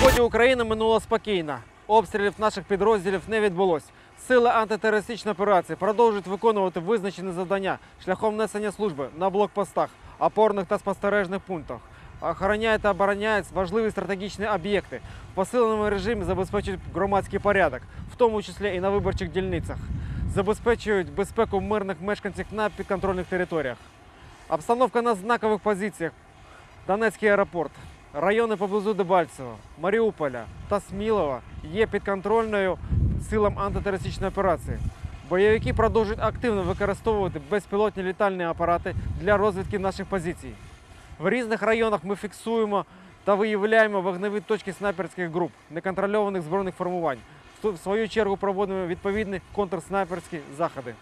сході України минуло спокійно. Обстрілів наших підрозділів не відбулось. Сили антитерористичної операції продовжують виконувати визначені завдання шляхом несення служби на блокпостах, опорних та спостережних пунктах. Охороняють та обороняють важливі стратегічні об'єкти. В посиленому режимі забезпечують громадський порядок, в тому числі і на виборчих дільницях. Забезпечують безпеку мирних мешканців на підконтрольних територіях. Обстановка на знакових позиціях Донецький аеропорт, райони поблизу Дебальцево, Маріуполя та Смілова є підконтрольною силам антитерористичної операції. Бойовики продовжують активно використовувати безпілотні літальні апарати для розвідки наших позицій. В різних районах ми фіксуємо та виявляємо вогневі точки снайперських груп, неконтрольованих збройних формувань. В свою чергу проводимо відповідні контрснайперські заходи.